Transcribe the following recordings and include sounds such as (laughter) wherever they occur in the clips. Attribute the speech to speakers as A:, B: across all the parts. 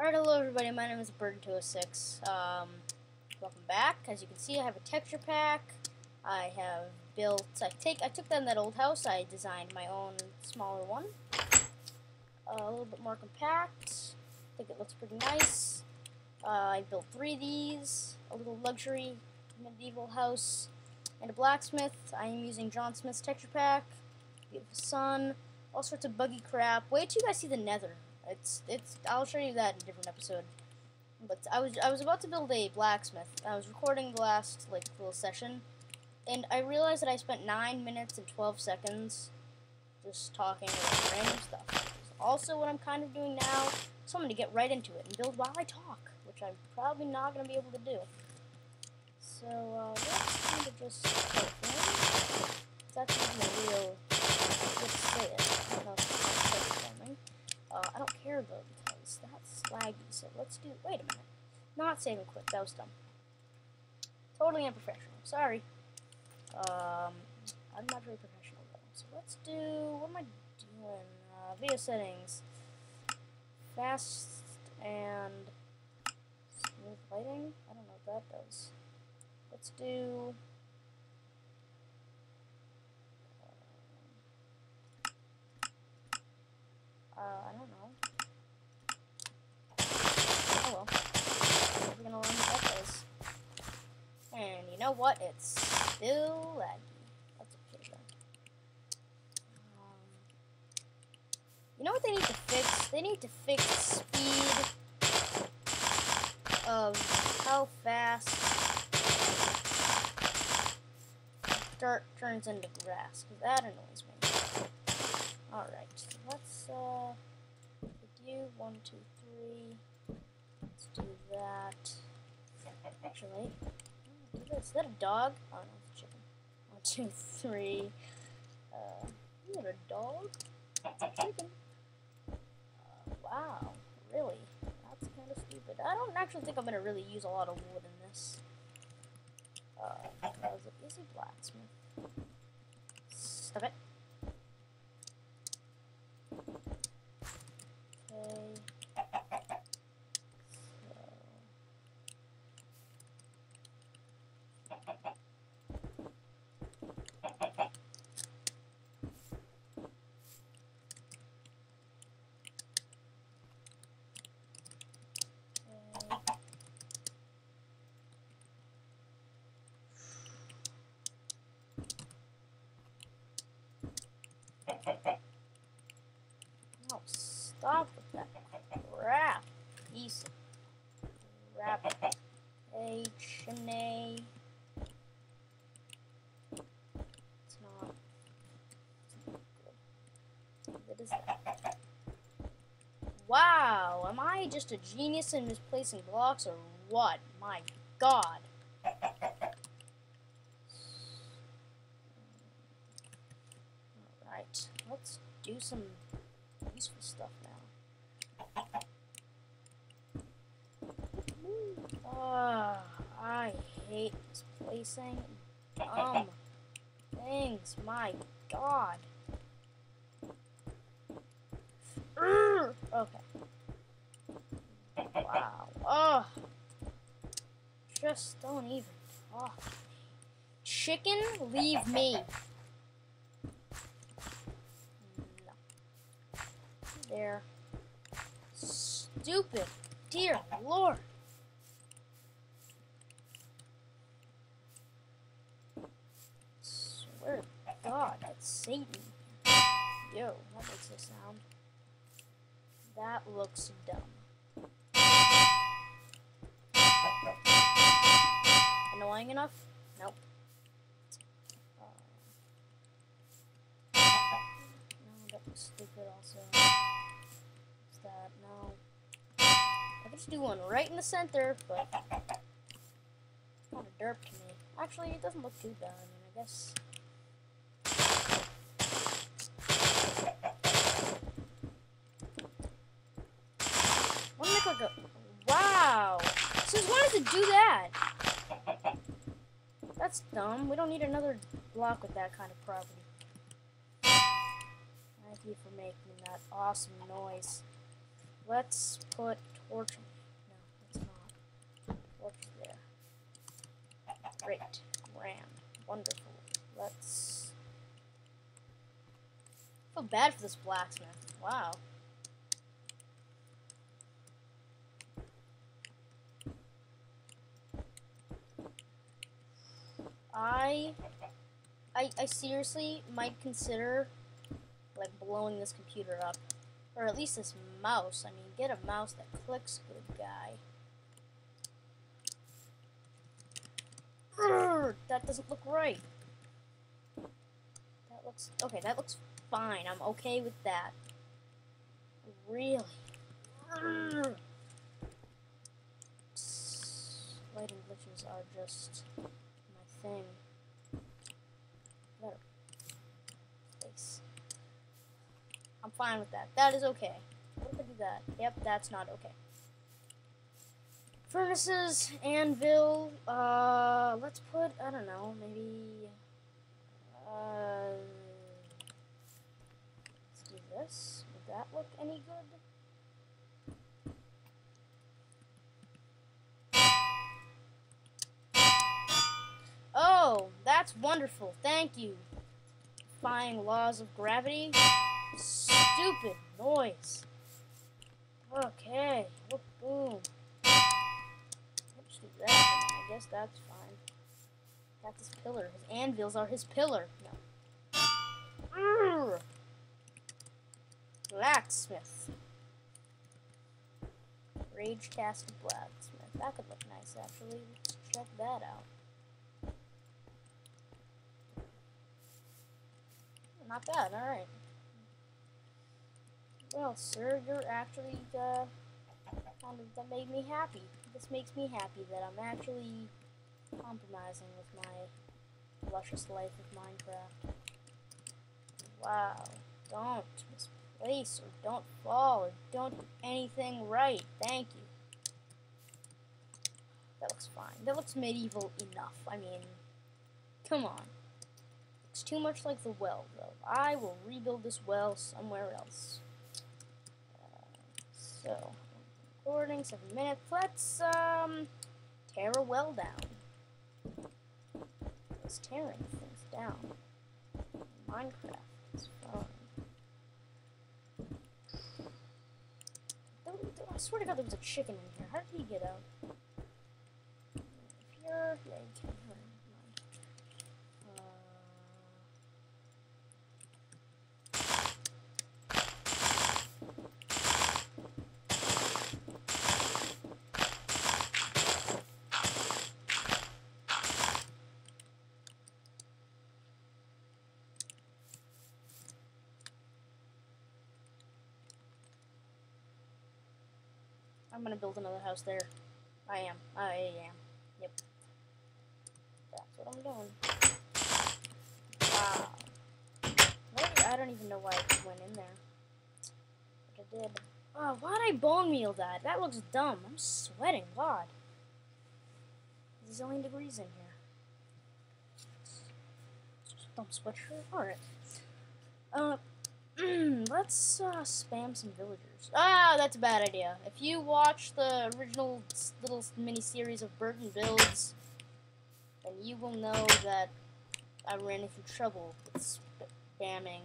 A: Alright, hello everybody, my name is Burton206. Um, welcome back. As you can see, I have a texture pack. I have built, I take, I took down that old house, I designed my own smaller one. Uh, a little bit more compact. I think it looks pretty nice. Uh, I built three of these, a little luxury medieval house, and a blacksmith. I am using John Smith's texture pack, beautiful sun, all sorts of buggy crap. Wait till you guys see the nether. It's it's. I'll show you that in a different episode. But I was I was about to build a blacksmith. I was recording the last like little session, and I realized that I spent nine minutes and twelve seconds just talking about random stuff. Also, what I'm kind of doing now, so I'm gonna get right into it and build while I talk, which I'm probably not gonna be able to do. So uh, let's kind of just open. That's even a real. Let's say it. I don't know if it's filming. Uh, I don't care though because that's So let's do. Wait a minute. Not save and quit. That was dumb. Totally unprofessional. Sorry. Um, I'm not very professional though. So let's do. What am I doing? Uh, video settings. Fast and smooth lighting. I don't know what that does. Let's do. Uh, I don't know. Oh well. We're gonna learn what that is. And you know what? It's still laggy. That's okay though. Um, you know what they need to fix? They need to fix speed of how fast dirt turns into grass, because that annoys me. Alright, so let's uh, do one, two, three. Let's do that. Actually, this. Is that a dog? Oh two, three. Uh, is that a dog? It's a chicken. Uh, wow, really? That's kind of stupid. I don't actually think I'm gonna really use a lot of wood in this. Uh, because it is a blacksmith. Stop it. Okay. So. Okay. No, stop with that crap. Of crap. Shanae. It's not. It's not. What is that? Wow, am I just a genius in misplacing blocks or what? My god. Alright, let's do some useful stuff now. Ah, I hate misplacing dumb things. My god. Okay. Wow. Oh. Just don't even talk. Chicken, leave me. No. There. Stupid. Dear Lord. Swear to God, that's Satan. Yo, that makes a sound. That looks dumb. Annoying enough? Nope. Uh, no, that looks stupid also. What's that? No. I could just do one right in the center, but kind of derp to me. Actually, it doesn't look too bad. I mean, I guess. Like a wow. Since when does it do that? That's dumb. We don't need another block with that kind of property. Thank you for making that awesome noise. let's put torch. No, let's not. Torch there. Great. Grand. Wonderful. Let's. I feel bad for this blacksmith. Wow. I, I, I seriously might consider like blowing this computer up, or at least this mouse. I mean, get a mouse that clicks, good guy. Urgh, that doesn't look right. That looks okay. That looks fine. I'm okay with that. Really. Urgh. Lighting glitches are just thing. Place. I'm fine with that. That is okay. Do that? Yep, that's not okay. Furnaces, anvil, uh, let's put, I don't know, maybe, uh, let's do this. Would that look any good? That's wonderful. Thank you. Defying laws of gravity. Stupid noise. Okay. Oh, boom. Do that. I guess that's fine. Got this pillar. His anvils are his pillar. No. Blacksmith. Rage cast blacksmith. That could look nice, actually. Let's check that out. Not bad, alright. Well, sir, you're actually, uh, kind of, that made me happy. This makes me happy that I'm actually compromising with my luscious life of Minecraft. Wow. Don't misplace, or don't fall, or don't do anything right. Thank you. That looks fine. That looks medieval enough. I mean, come on. Looks too much like the well, though. I will rebuild this well somewhere else. Uh, so, recording, seven minutes. Let's, um, tear a well down. Let's tearing things down. Minecraft is fun. I swear to God, there was a chicken in here. How did he get out? If you're, yeah, you can. I'm gonna build another house there. I am. I am. Yep. That's what I'm doing. Wow. I don't even know why I went in there. But I did. Oh, why'd I bone meal that? That looks dumb. I'm sweating. God. There's zillion degrees in here. Dumb sweatshirt. Alright. Uh, (clears throat) let's uh, spam some villagers. Ah, that's a bad idea. If you watch the original little mini series of Burton builds, then you will know that I ran into trouble with spamming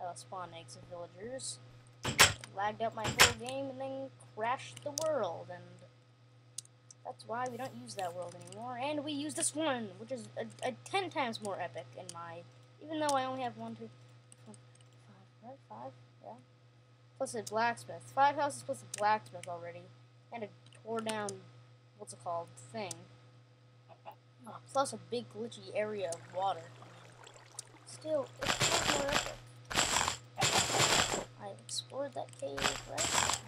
A: uh, spawn eggs of villagers. Lagged out my whole game and then crashed the world, and that's why we don't use that world anymore. And we use this one, which is a, a ten times more epic in my. Even though I only have one, two Right, five? Yeah. Plus a blacksmith. Five houses plus a blacksmith already. And a tore down, what's it called, thing. Oh, plus a big glitchy area of water. Still, it's still more epic. I explored that cave right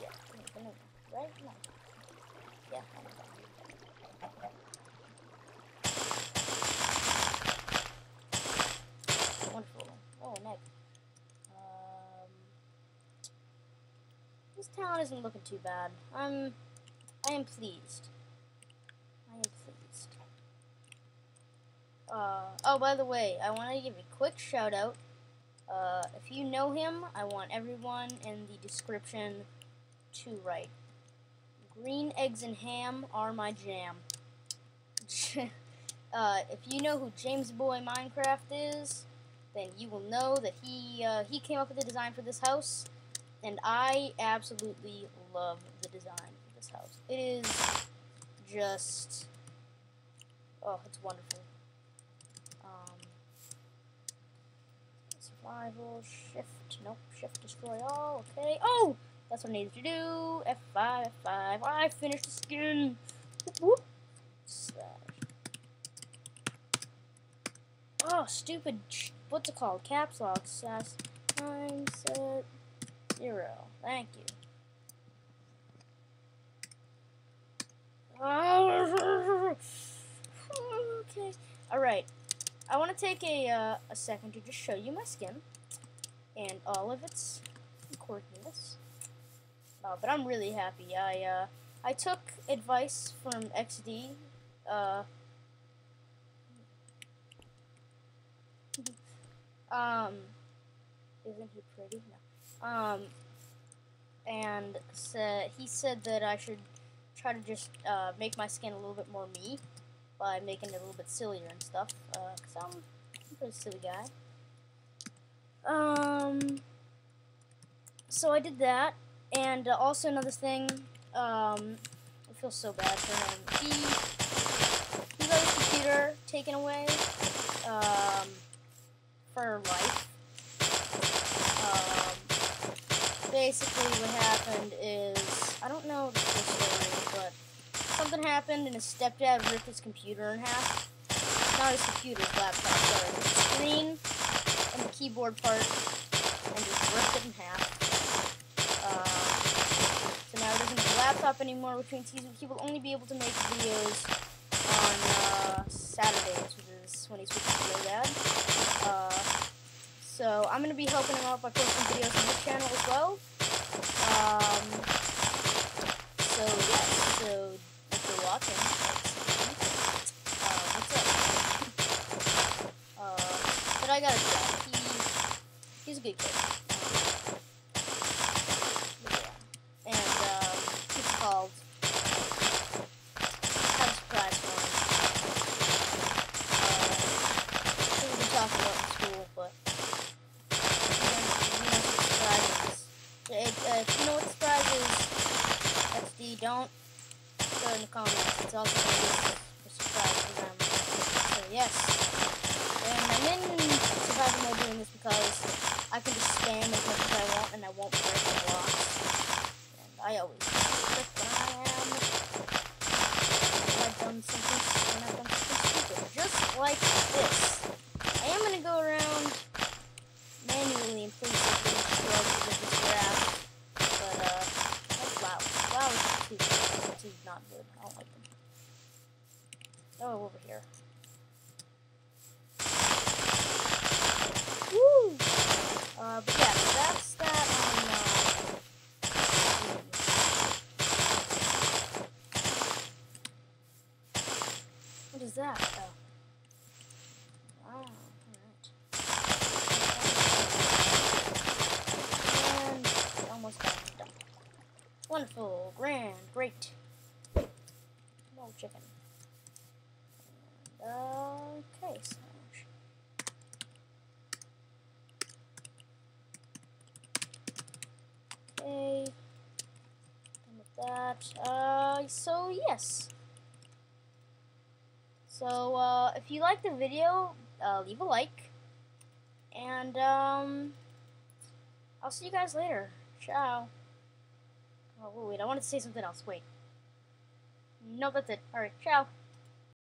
A: Yeah, right now. Yeah, Wonderful. Oh, neck. Um, this town isn't looking too bad. I'm, I am pleased. I am pleased. Uh, oh, by the way, I want to give a quick shout out Uh, if you know him, I want everyone in the description to write. Green eggs and ham are my jam. (laughs) uh, if you know who James Boy Minecraft is, then you will know that he uh, he came up with the design for this house, and I absolutely love the design of this house. It is just oh, it's wonderful. Um, survival shift. Nope, shift destroy all. Okay. Oh, that's what I needed to do. F5, F5. I finished the skin. Whoop, whoop. Slash. Oh, stupid. What's it called? Caps lock. Set zero. Thank you. (laughs) okay. Alright. I want to take a, uh, a second to just show you my skin and all of its quirkiness. Uh, but I'm really happy. I uh, I took advice from XD. Uh, um, isn't he pretty? No. Um, and said he said that I should try to just uh, make my skin a little bit more me by making it a little bit sillier and stuff. Uh, cause I'm, a pretty silly guy. Um, so I did that, and uh, also another thing, um, I feel so bad for him. He he got his computer taken away um, for life. Um, basically, what happened is I don't know the story, but something happened and his stepdad ripped his computer in half. Not his computer, his laptop, sorry. The screen and the keyboard part, and just ripped it in half. Uh, so now he doesn't have a laptop anymore, which means he's, he will only be able to make videos on uh, Saturdays, which is when he switches to GoDad. Uh, so I'm going to be helping him out by posting videos on his channel as well. Um, so yeah, so if you're watching, uh, what's up? (laughs) Uh, but I gotta say, he, he's a good kid. But yeah. And, um, it's called, have a surprise for him. Uh, we've been talking about in school, but, you know, you know what surprise is. It, uh, if you know what surprise is, XD, don't put it in the comments. It's also going to be a surprise for them. So, yes. And I'm in survival mode doing this because I can just spam as much as I want and I won't break the blocks. And I always trick when I am when I've done something when I've done something stupid. Just like this. I am gonna go around manually and place it in shrubs with this grass. But uh that's loud. Wow is too too not good. I don't like them. Oh over here. Woo! Uh, but yeah, so that's that on, uh, what is that? Oh. Wow, alright. And almost done. done. Wonderful, grand, great. More chicken. And, okay, so Okay. Done with that. Uh, so yes. So, uh, if you like the video, uh, leave a like. And, um, I'll see you guys later. Ciao. Oh, wait, I wanted to say something else. Wait. No, that's it. Alright, ciao.